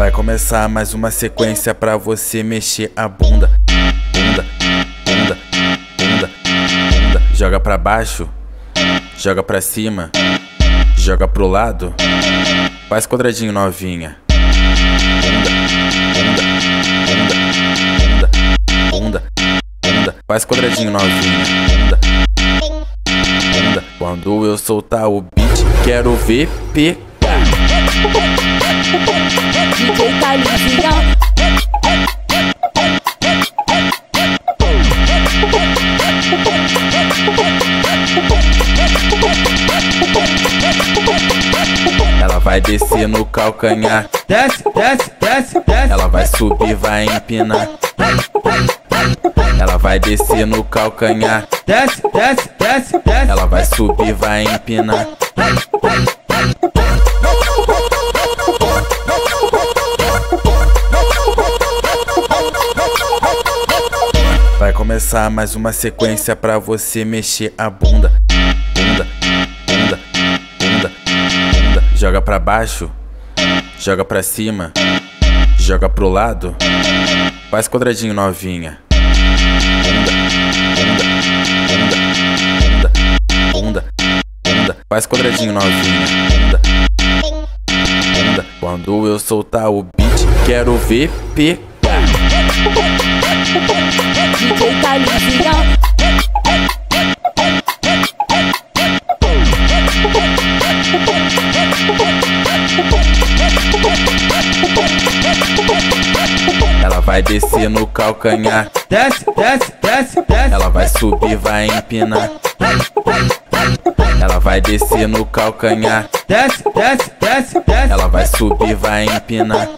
Vai começar mais uma sequência pra você mexer a bunda. Bunda, bunda, bunda, bunda. Joga pra baixo, joga pra cima, joga pro lado. Faz quadradinho novinha. Bunda, bunda, bunda, bunda, bunda. Faz quadradinho novinha. Bunda, bunda. Quando eu soltar o beat, quero ver pegar. Vai descer no calcanhar. Desce, desce, desce, desce. Ela vai subir, vai empinar. Ela vai descer no calcanhar. Desce, desce, desce, desce. Ela vai subir, vai empinar. Vai começar mais uma sequência pra você mexer a bunda. Bunda, Joga pra baixo, joga pra cima, joga pro lado. Faz quadradinho novinha. Bunda, bunda, bunda, bunda, bunda. Faz quadradinho novinha. Bunda, bunda. Quando eu soltar o beat, quero ver pegar. Ela vai descer no calcanhar. Desce, desce, desce, desce. Ela vai subir, vai empinar. Ela vai descer no calcanhar. Desce, desce, desce, desce. Ela vai subir, vai empinar.